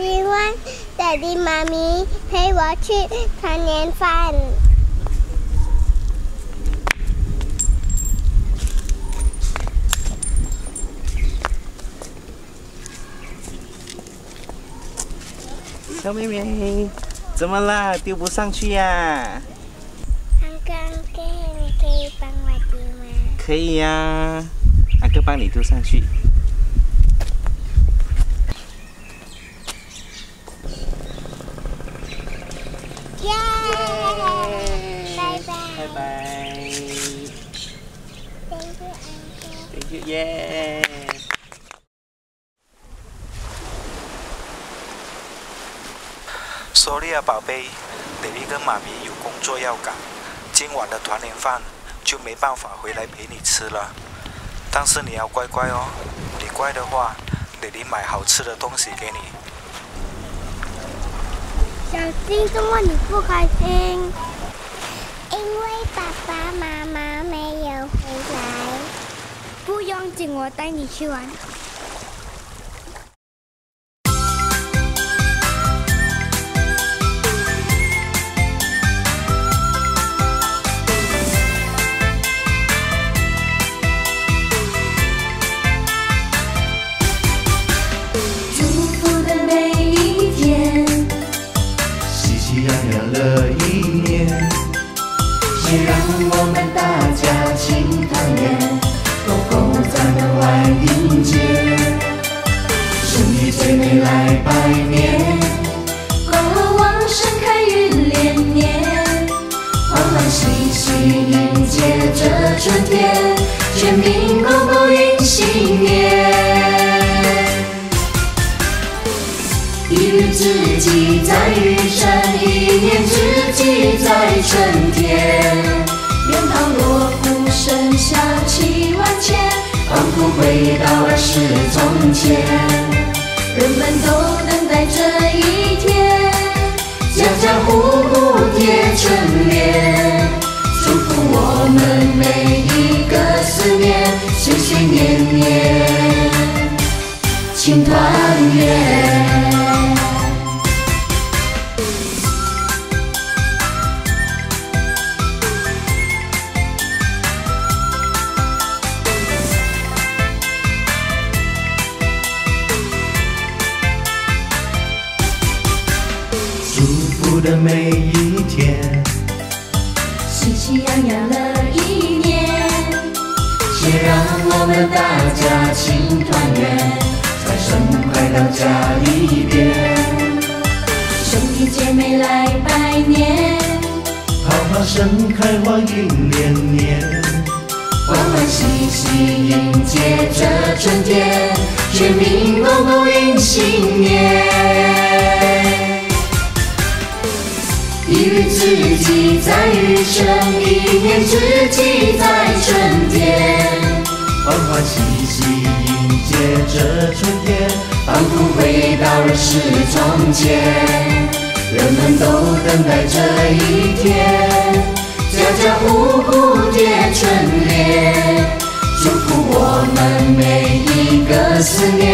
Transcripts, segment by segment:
希望爹地妈咪陪我去团年饭。小妹妹，怎么啦？丢不上去呀？哥，你可以帮我丢吗？可以呀，阿哥帮你丢上去。Uncle. Thank you，耶。Sorry 啊，宝贝，爹地跟妈咪有工作要赶，今晚的团年饭就没办法回来陪你吃了。但是你要乖乖哦，你乖的话，爹地买好吃的东西给你。小金，怎么你不开心？因为爸爸妈妈没有回来。不用紧，我带你去玩。这春天，全民共度迎新年。一日之计在于晨，一年之计在春天。鞭炮锣鼓声响起万千，仿佛回到儿时从前。人们都等待这一天，庆团圆。祝福的每一天，喜气洋洋了一年，也让我们大家庆团圆，财神快到家里边，兄弟姐妹来拜年，桃花盛开，花运连年。欢欢喜喜迎接这春天，全民共度迎新年。一日之计在于春，一年之计在春天。欢欢喜喜迎接这春天，仿佛回到儿时从前，人们都等待这一天，家家户户贴春联，祝福我们每一个思念，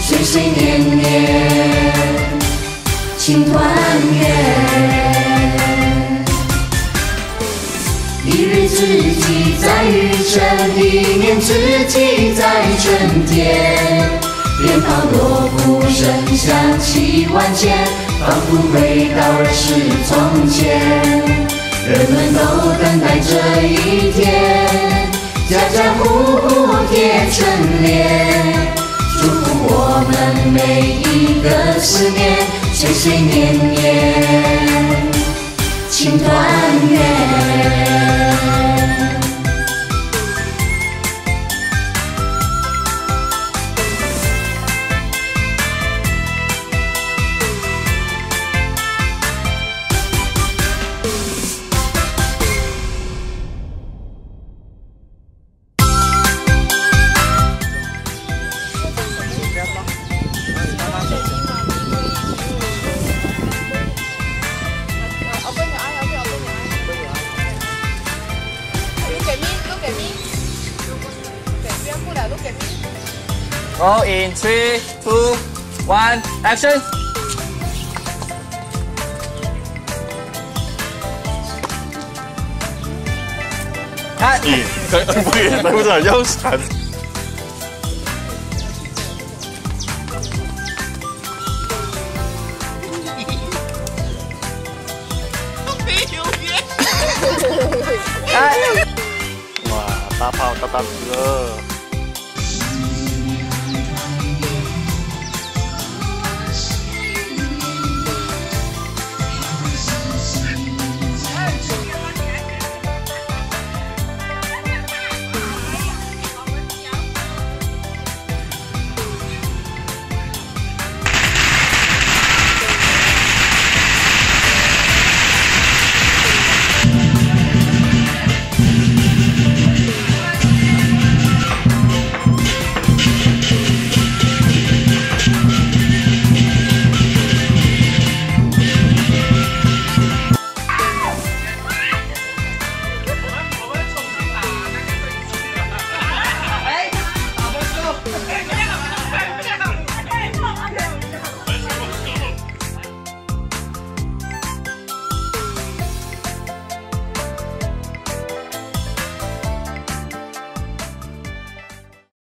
岁岁年年庆团圆。一日之计在于晨，一年之计在春天。鞭炮锣鼓声响起万千，仿佛回到儿时从前。人们都等待这一天，家家户户贴春联，祝福我们每一个思念，岁岁年年庆团圆。Roll in three, two, one, action! Cut! Ih, 佢背人好多人休神。哇，打炮打打唔啦！